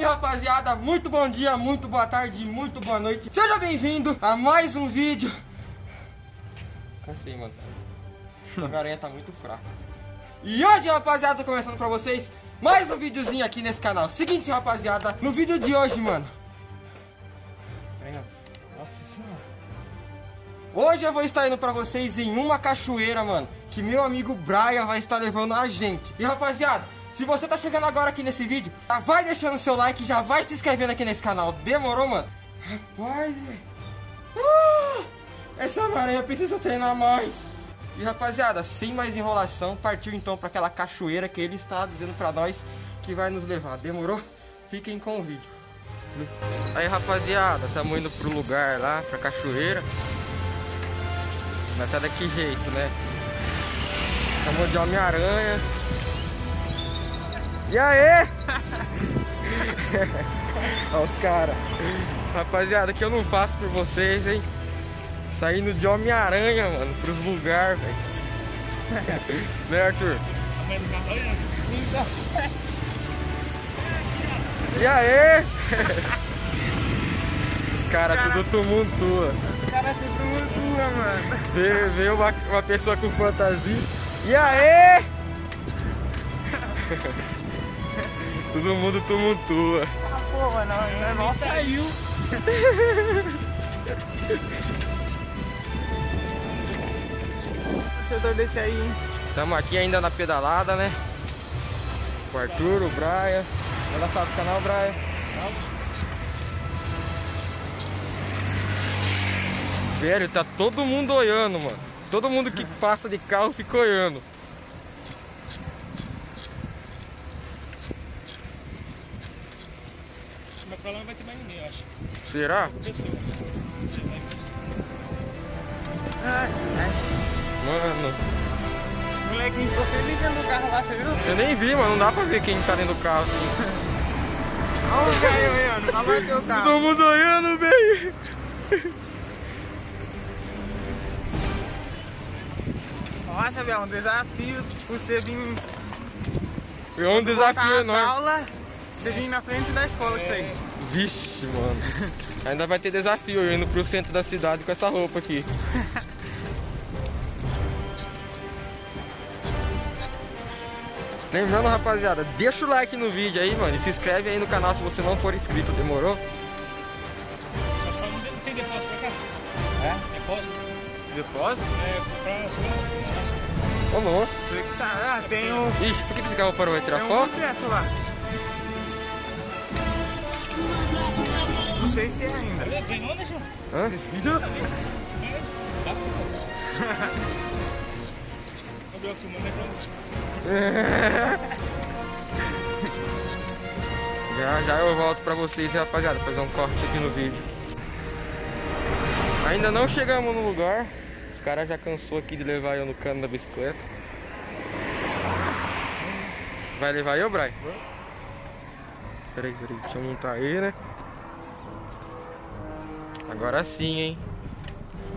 Salve rapaziada, muito bom dia, muito boa tarde, muito boa noite. Seja bem-vindo a mais um vídeo. Cansei, mano. A aranha tá muito fraca. E hoje, rapaziada, começando pra vocês mais um videozinho aqui nesse canal. Seguinte, rapaziada, no vídeo de hoje, mano. Nossa senhora. Hoje eu vou estar indo pra vocês em uma cachoeira, mano Que meu amigo Brian vai estar levando a gente. E rapaziada se você tá chegando agora aqui nesse vídeo, já vai deixando seu like, já vai se inscrevendo aqui nesse canal. Demorou, mano? Rapaz, uh, essa aranha precisa treinar mais. E rapaziada, sem mais enrolação, partiu então para aquela cachoeira que ele está dizendo para nós que vai nos levar. Demorou? Fiquem com o vídeo. Aí rapaziada, estamos indo pro lugar lá, pra cachoeira. Mas tá daqui jeito, né? Estamos de Homem-Aranha. E aí? Olha os caras. Rapaziada, que eu não faço por vocês, hein? Saindo de Homem-Aranha, mano, pros lugares, velho. né, Arthur? E aí? Os caras cara, tudo tumultua. Os caras tudo tumultua, mano. Vê, vê uma, uma pessoa com fantasia. E aí? Todo mundo tumultua. Ah, porra, não, não, não saiu. Eu descer aí, hein? Estamos aqui ainda na pedalada, né? O Arthur, o Brian. Vai lá sabe o canal, Brian. Velho, tá todo mundo olhando, mano. Todo mundo que passa de carro fica olhando. Não ter mais ninguém, eu acho. Será? Ai, ai. Mano. O molequinho ficou feliz dentro do carro lá, você viu? Eu nem vi, mano. Não dá pra ver quem tá dentro do carro. Olha o velho olhando, só vai ter o carro. Todo mundo olhando, velho. Nossa, velho, é um desafio você vir. É um desafio enorme. aula, você vir na frente da escola com isso aí. Vixe, mano. Ainda vai ter desafio indo pro centro da cidade com essa roupa aqui. Lembrando, rapaziada, deixa o like no vídeo aí, mano. E se inscreve aí no canal se você não for inscrito, demorou? Só não tem depósito pra cá? É? Depósito? Depósito? É, pra só. Ô, louco. Ah, tem o. Ixi, por que esse carro parou? Vai tirar tem um foto? lá. Não sei se é ainda. Vem onde, João? Hã? Gabriel filmando pra Já já eu volto pra vocês, rapaziada, fazer um corte aqui no vídeo. Ainda não chegamos no lugar. Os caras já cansou aqui de levar eu no cano da bicicleta. Vai levar eu, Brai? Peraí, peraí, deixa eu montar aí, né? Agora sim, hein?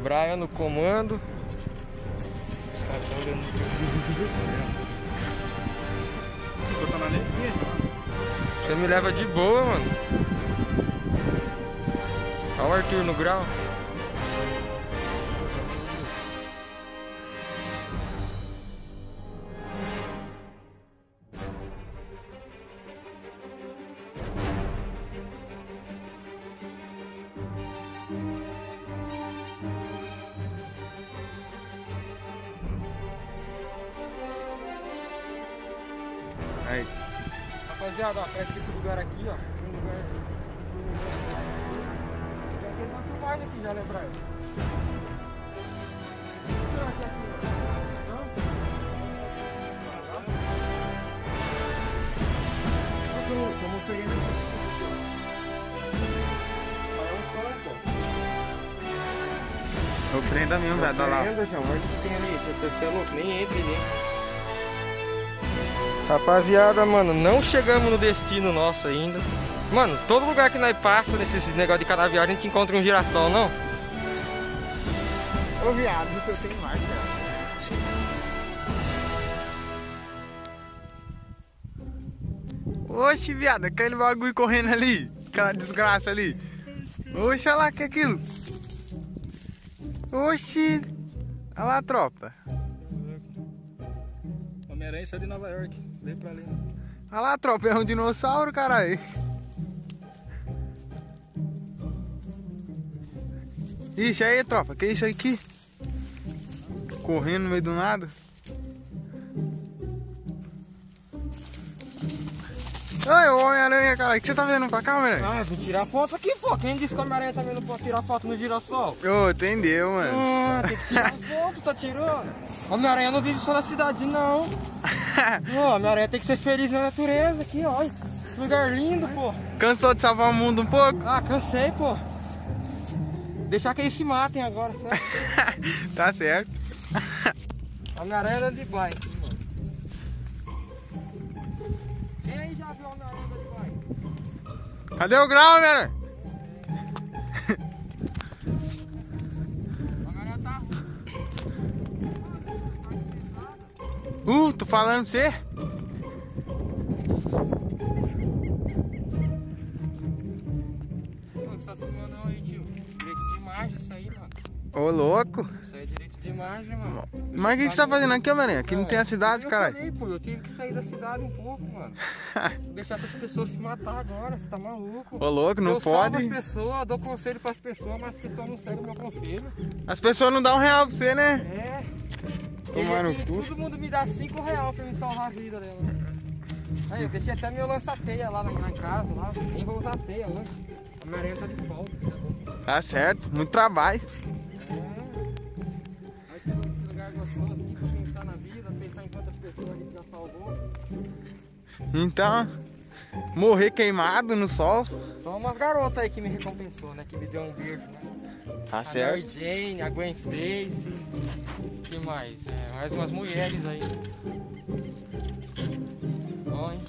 Brian no comando. Os caras estão olhando. Tá na letrinha, Você me leva de boa, mano. Olha o Arthur no grau. Aí. Rapaziada, ó, parece que esse lugar aqui, ó, tem um lugar. Já fez uma filmagem aqui, já lembraram? Será que é aqui, ó? Tô mostrando Ofrenda mesmo, velho, tá lá. Ofrenda, João, olha o que tem ali. Você é louco, nem entre ali. Rapaziada, mano, não chegamos no destino nosso ainda. Mano, todo lugar que nós passa nesses negócio de canavial, a gente encontra um girassol, não? Ô viado, você tem marca. Oxe, viado, aquele bagulho correndo ali. Aquela desgraça ali. Oxe, olha lá que é aquilo. Oxe. Olha lá, tropa. Homem-Aranha saiu de Nova York. Pra ali. Olha lá, tropa, é um dinossauro, caralho. Ixi, aí, tropa, que isso aqui? Correndo no meio do nada. Ai, o Homem-Aranha, cara, o que você tá vendo pra cá, Homem-Aranha? Ah, vou tirar foto aqui, pô. Quem disse que o Homem-Aranha também não pode tirar foto no girassol? Ô, entendeu, mano? Ah, tem que tirar foto, tá tirando? Homem-Aranha não vive só na cidade, não. Pô, Homem-Aranha tem que ser feliz na natureza aqui, ó. Lugar lindo, pô. Cansou de salvar o mundo um pouco? Ah, cansei, pô. Deixar que eles se matem agora, certo? tá certo. Homem-Aranha anda de bike. Quem aí já viu Homem-Aranha anda de bike? Cadê o grau? Homem-Aranha Uh, tô falando pra você. Tá filmando não aí, tio? Direito de imagem isso aí, mano. Ô, louco. Isso aí é direito de imagem, mano. Mas o que, que você tá fazendo aqui, Homem-Aranha? Aqui não tem a cidade, eu caralho. falei, pô, eu tive que sair da cidade um pouco, mano. Deixar essas pessoas se matar agora, você tá maluco? Ô, louco, não eu salvo pode. as pessoas, dou conselho pras pessoas, mas as pessoas não seguem o meu conselho. As pessoas não dão um real pra você, né? É. Tomar no Ele- cu. Todo mundo me dá 5 reais pra me salvar a vida dela. Aí, eu deixei até meu lança-teia lá na minha casa, lá. Nem vou usar teia hoje. A Homem-Aranha tá de folga, tá? Tá certo, muito trabalho. Aí tem um lugar gostoso aqui pra pensar na vida, pensar em quantas pessoas a gente já salvou. Então, morrer queimado no sol. Só umas garotas aí que me recompensou, né? Que me deu um beijo, né? Tá A Mary certo. Jane, a Gwen Stacy. que mais? É, mais umas mulheres aí. Bom, hein?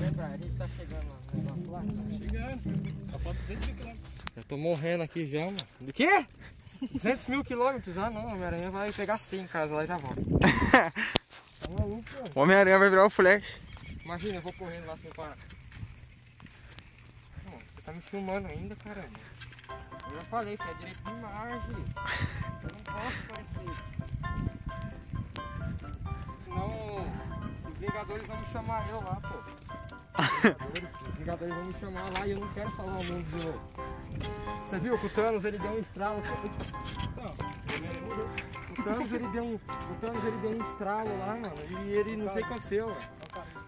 Lembra, a gente tá chegando no negócio lá? Chegando. Só falta 200 quilômetros. Já tô morrendo aqui já, mano. Do quê? 200 mil quilômetros? Ah não, Homem-Aranha vai pegar 100 em casa lá e já volta. Tá maluco, mano? Homem-Aranha vai virar o Flash. Imagina, eu vou correndo lá sem parar. Não, você tá me filmando ainda, caramba. Eu já falei, isso é direito de imagem. Eu não posso fazer Senão os Vingadores vão me chamar eu lá, pô. Os Vingadores, vão me chamar lá e eu não quero salvar o mundo de novo. Você viu que o Thanos ele deu um estralo. O Thanos ele deu um. O Thanos ele deu um estralo lá, mano. E ele não sei o que aconteceu, velho.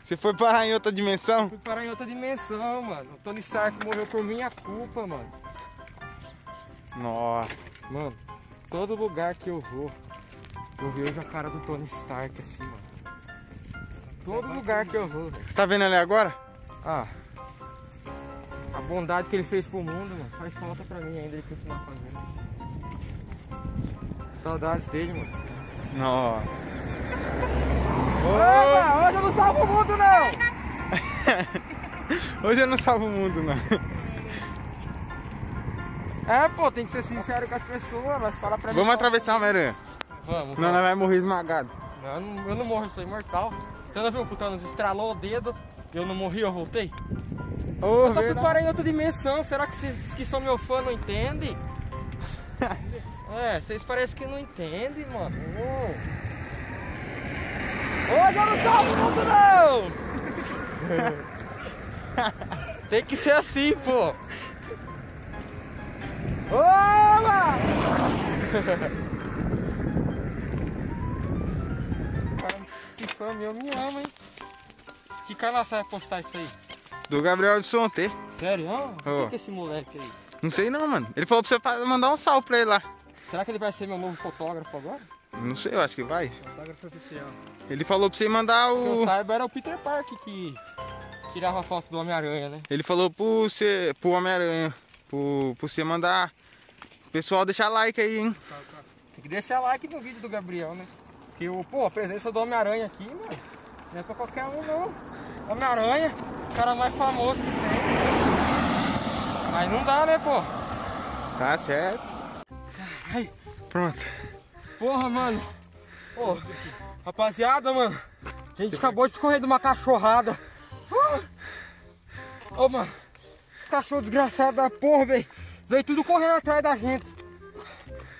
Você foi parar em outra dimensão? Fui parar em outra dimensão, mano. O Tony Stark morreu por minha culpa, mano. Nossa. Mano, todo lugar que eu vou, eu vejo a cara do Tony Stark assim, mano. Todo lugar que eu vou, velho. Você tá vendo ali agora? Ah, a bondade que ele fez pro mundo, mano, faz falta pra mim ainda ele continuar fazendo. Saudades dele, mano. Nossa. Opa, hoje eu não salvo o mundo, não! Hoje eu não salvo o mundo, não. É, pô, tem que ser sincero com as pessoas, elas falam pra mim. Vamos atravessar, Homem-Aranha. Vamos, Senão nós vai morrer esmagado. Não, não, eu não morro, eu sou imortal. Você não viu o Thanos estralou o dedo eu não morri, eu voltei? Ô, Eu só fui verdade. parar em outra dimensão, será que vocês que são meu fã não entendem? é, vocês parecem que não entendem, mano. Ô. Hoje eu não salvo o mundo, não! Tem que ser assim, pô! Oba! Cara, fã meu me ama, hein? Que canal você vai postar isso aí? Do Gabriel de Sonte. Sério? Ô. o que é esse moleque aí? Não sei não, mano. Ele falou pra você mandar um salve pra ele lá. Será que ele vai ser meu novo fotógrafo agora? Não sei, eu acho que vai. Fotógrafo oficial. Ele falou pra você mandar Que eu o. saiba era o Peter Parker que tirava foto do Homem-Aranha, né? Ele falou pro você. pro Homem-Aranha. Pro, pro você mandar. O pessoal deixar like aí, hein? Tem que deixar like no vídeo do Gabriel, né? Que o, pô, a presença do Homem-Aranha aqui, mano, não é pra qualquer um não. Homem-Aranha, o cara mais famoso que tem. Mas não dá, né, pô? Tá certo. Ai, Pronto. porra, mano. Pô, Rapaziada, mano, a gente acabou de correr de uma cachorrada. Ô, mano, esse cachorro desgraçado da porra, velho. Veio tudo correndo atrás da gente.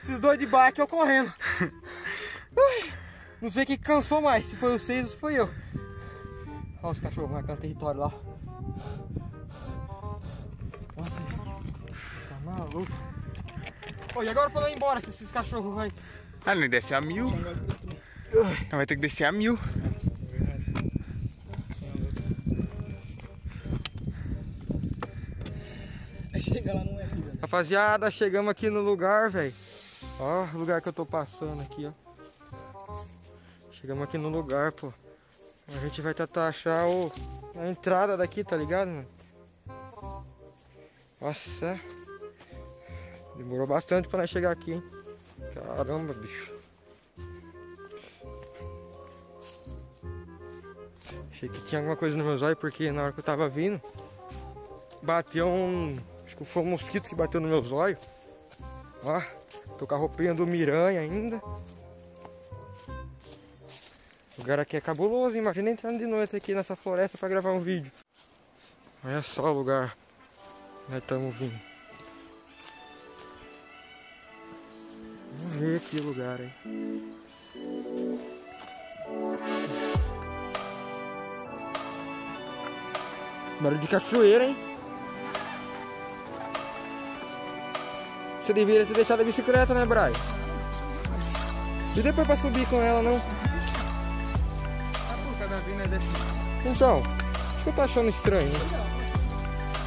Esses dois de bike eu correndo. Ui, não sei quem cansou mais, se foi vocês ou se foi eu. Olha os cachorros marcando território lá. Nossa, tá maluco. Ô, e agora pra ir embora se esses cachorros vai. Ah, não desce a mil. Não vai ter que descer a mil. Aí chega lá, não é aqui. Rapaziada, chegamos aqui no lugar, velho. Ó, o lugar que eu tô passando aqui, ó. Chegamos aqui no lugar, pô. A gente vai tentar achar o, a entrada daqui, tá ligado, mano? Nossa. Demorou bastante pra nós chegar aqui, hein? Caramba, bicho. Achei que tinha alguma coisa nos meus olhos, porque na hora que eu tava vindo, bateu um. Acho que foi um mosquito que bateu nos meus olhos. Ó, tô com a roupinha do Miranha ainda. O lugar aqui é cabuloso, hein? imagina entrando de noite aqui nessa floresta pra gravar um vídeo. Olha só o lugar nós estamos vindo. Vamos ver aqui o lugar aí. Barulho de cachoeira, hein? Você deveria ter deixado a bicicleta, né, Braz? E depois pra subir com ela, não? Então, o que eu tô achando estranho?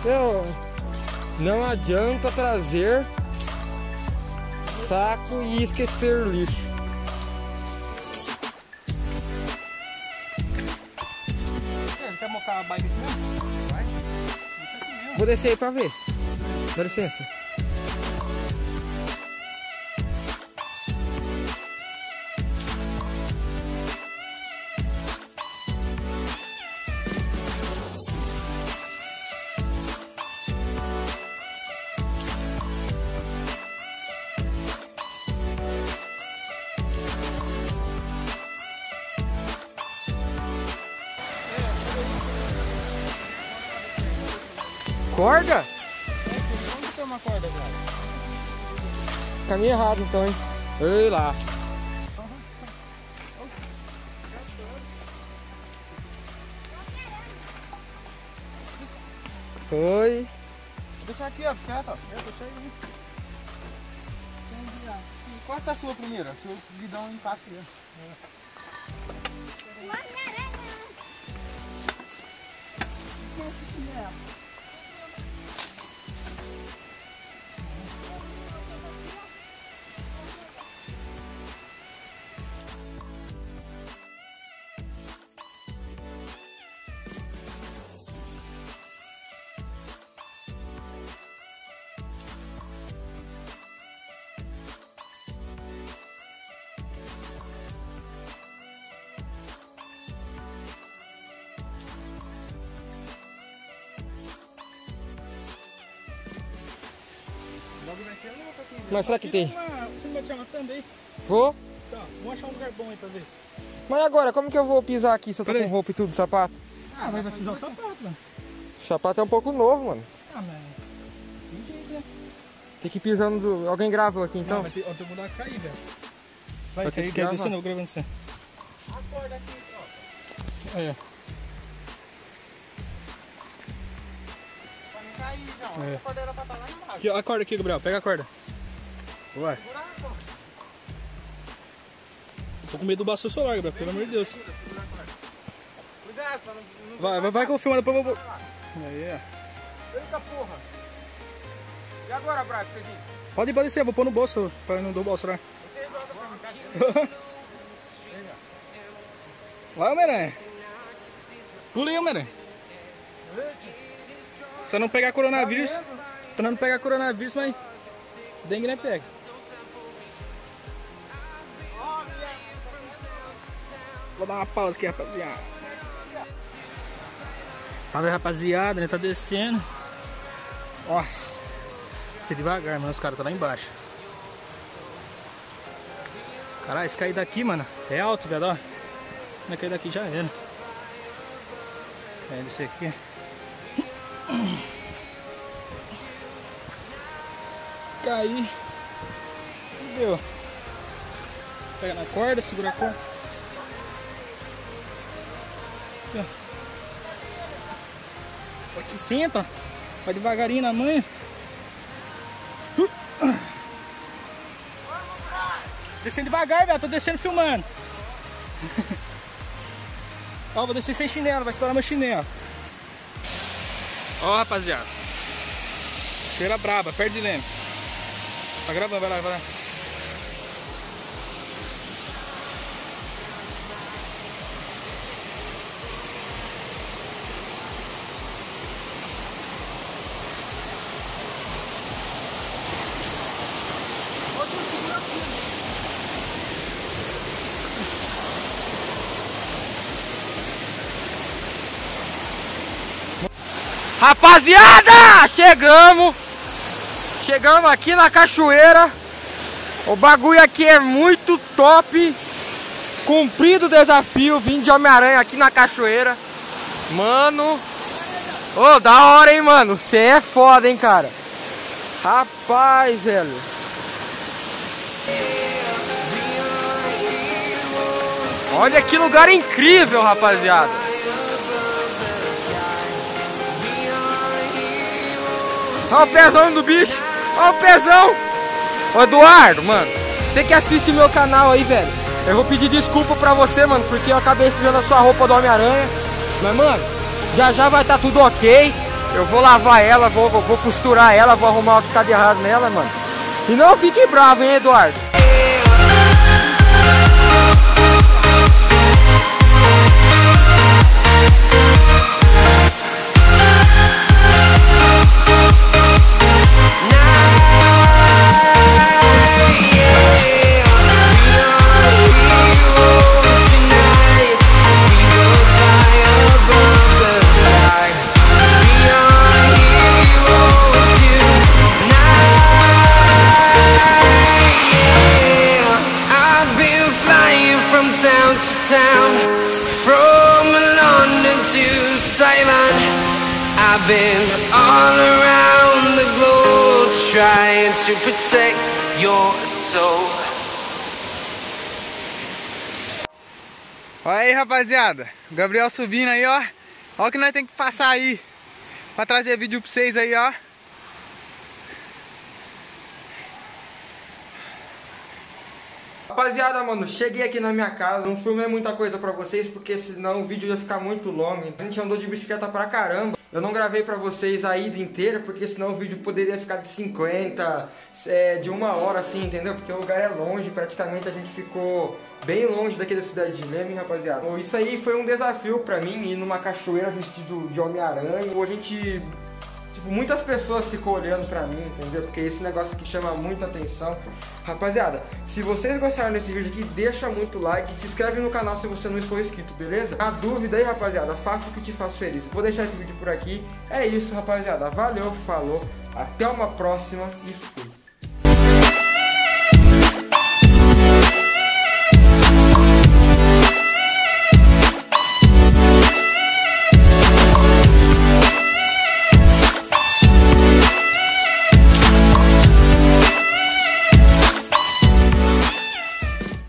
Eu não adianta trazer saco e esquecer lixo. Vou descer aí pra ver. Dá licença. Corda? Onde tem uma corda, velho? Caminho errado então, hein? Ei lá. Foi. Vou deixar aqui, ó, certo? ó. Eu deixei aí. Qual tá a sua primeira? Seu guidão empate aí. Logo Mas será que tem? Uma, você não vai tirar uma também? Vou. Tá, vamos achar um lugar bom aí pra ver. Mas agora, como que eu vou pisar aqui se eu tô com roupa e tudo, sapato? Ah, mas vai sujar o sapato, mano. O sapato é um pouco novo, mano. Ah, mas... Tem jeito, né? Tem que ir pisando. Do... Alguém gravou aqui Não, então? vai ter, ó, tem que mudar a cair, velho. Vai, Vai ter quer, descer? Não, vou gravando você. Acorda aqui, ó. É. Cair, não. É. A corda era pra estar lá embaixo. Aqui, ó, a corda aqui, Gabriel. Pega a corda. Vai. Tô com medo do baço solar, Gabriel, pelo amor de Deus. Cuidado, não. não Vai, vai, vai confirmando, depois eu vou... Aí, ó. Eita porra. E agora, Braco? Pode pode descer, vou pôr no bolso, pra não dar o bolso mim, cara. Vai, Homem-Aranha. Pula aí, Homem-Aranha. Se eu não pegar coronavírus, se eu não pegar coronavírus, mas dengue não pega. Vou dar uma pausa aqui, rapaziada. Salve, rapaziada, né? Tá descendo. Nossa. Descer devagar, mano. Os caras tá lá embaixo. Caralho, esse cair daqui, mano, é alto, velho, ó. Vai cair daqui já era. É esse aqui. Caí. Fudeu. Pega na corda, segura a corda. Aqui, ó. Aqui senta. Vai devagarinho na manha. Descendo devagar, velho. Tô descendo filmando. Ó, vou descer sem chinelo. Vai estourar meu chinelo. Ó, rapaziada. Cheira braba, perto de leme. Tá gravando, vai lá, vai lá. Rapaziada, chegamos. Chegamos aqui na cachoeira. O bagulho aqui é muito top. Cumprido o desafio, vim de Homem-Aranha aqui na cachoeira. Mano. Ô, da hora, hein, mano. Você é foda, hein, cara. Rapaz, velho. Olha que lugar incrível, rapaziada. Olha o pezão do bicho. Olha o pezão. Ô Eduardo, mano. Você que assiste meu canal aí, velho. Eu vou pedir desculpa pra você, mano, porque eu acabei estreando a sua roupa do Homem-Aranha. Mas, mano, já já vai estar tá tudo ok. Eu vou lavar ela, vou, vou costurar ela, vou arrumar o que tá de errado nela, mano. E não fique bravo, hein, Eduardo. To protect your soul. Olha aí, rapaziada. Gabriel subindo aí, ó. Olha o que nós temos que passar aí. Pra trazer vídeo pra vocês aí, ó. Rapaziada, mano, cheguei aqui na minha casa, não filmei muita coisa pra vocês, porque senão o vídeo ia ficar muito longo. A gente andou de bicicleta pra caramba. Eu não gravei pra vocês a ida inteira, porque senão o vídeo poderia ficar de 50, é, de uma hora assim, entendeu? Porque o lugar é longe, praticamente a gente ficou bem longe daqui da cidade de Leme, rapaziada. Isso aí foi um desafio pra mim, ir numa cachoeira vestido de Homem-Aranha. A gente Tipo, muitas pessoas ficam olhando pra mim, entendeu? Porque esse negócio aqui chama muita atenção. Rapaziada, se vocês gostaram desse vídeo aqui, deixa muito like, se inscreve no canal se você não for inscrito, beleza? A dúvida aí, rapaziada, faça o que te faz feliz. Vou deixar esse vídeo por aqui. É isso, rapaziada. Valeu, falou. Até uma próxima e fui.